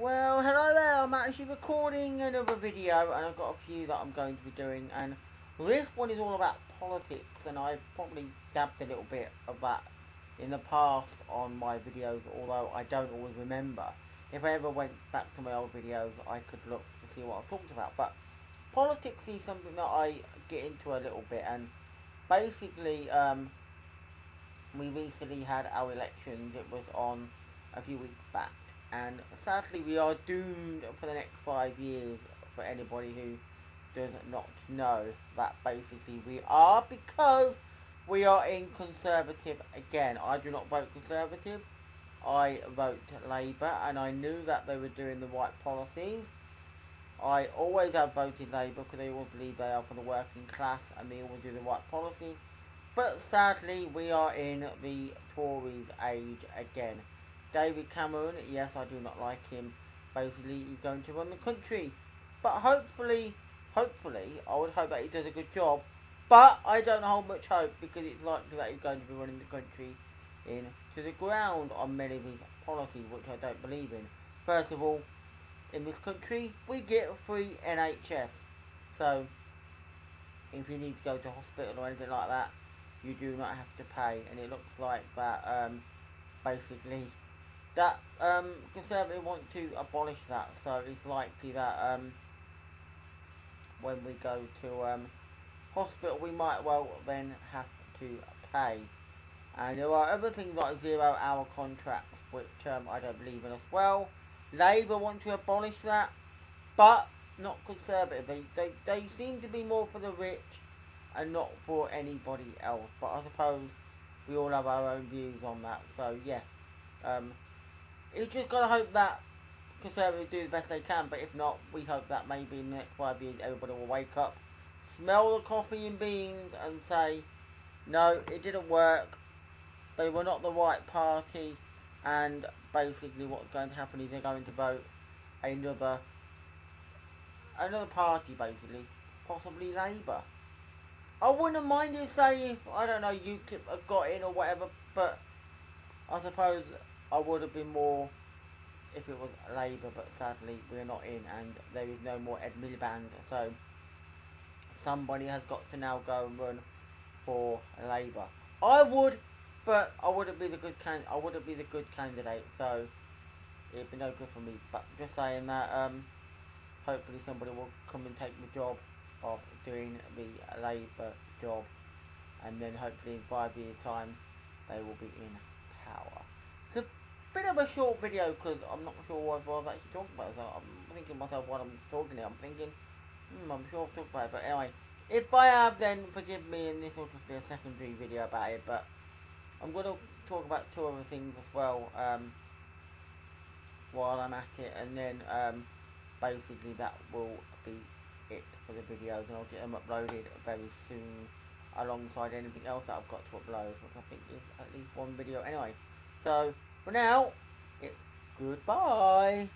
Well, hello there. I'm actually recording another video, and I've got a few that I'm going to be doing. And this one is all about politics, and I've probably dabbed a little bit of that in the past on my videos, although I don't always remember. If I ever went back to my old videos, I could look to see what I've talked about. But politics is something that I get into a little bit, and basically, um, we recently had our elections. It was on a few weeks back and sadly we are doomed for the next five years for anybody who does not know that basically we are because we are in Conservative again. I do not vote Conservative. I vote Labour and I knew that they were doing the right policies. I always have voted Labour because they always believe they are for the working class and they always do the right policies. But sadly we are in the Tories age again. David Cameron, yes, I do not like him. Basically, he's going to run the country. But hopefully, hopefully, I would hope that he does a good job. But I don't hold much hope because it's likely that he's going to be running the country into the ground on many of his policies, which I don't believe in. First of all, in this country, we get free NHS. So, if you need to go to hospital or anything like that, you do not have to pay. And it looks like that, um, basically, that um, Conservatives want to abolish that, so it's likely that um, when we go to um, hospital, we might well then have to pay. And there are other things like zero-hour contracts, which um, I don't believe in as well. Labour want to abolish that, but not Conservative. They, they, they seem to be more for the rich and not for anybody else. But I suppose we all have our own views on that. So, yeah. Um, you just gotta hope that Conservatives do the best they can, but if not, we hope that maybe in the next five years everybody will wake up, smell the coffee and beans, and say, no, it didn't work, they were not the right party, and basically what's going to happen is they're going to vote another another party basically, possibly Labour. I wouldn't mind you if I don't know UKIP have got in or whatever, but I suppose I would have been more if it was Labour, but sadly we're not in, and there is no more Ed Miliband, so somebody has got to now go and run for Labour. I would, but I wouldn't be the good can. I wouldn't be the good candidate, so it'd be no good for me. But just saying that, um, hopefully somebody will come and take the job of doing the Labour job, and then hopefully in five years' time they will be in power bit of a short video because I'm not sure what I was actually talking about. So I'm thinking myself what I'm talking here. I'm thinking, hmm, I'm sure I've talked about it. But anyway, if I have, then forgive me, and this will just be a secondary video about it. But I'm going to talk about two other things as well um, while I'm at it, and then um, basically that will be it for the videos, and I'll get them uploaded very soon alongside anything else that I've got to upload, which I think is at least one video anyway. So, for now, it's goodbye.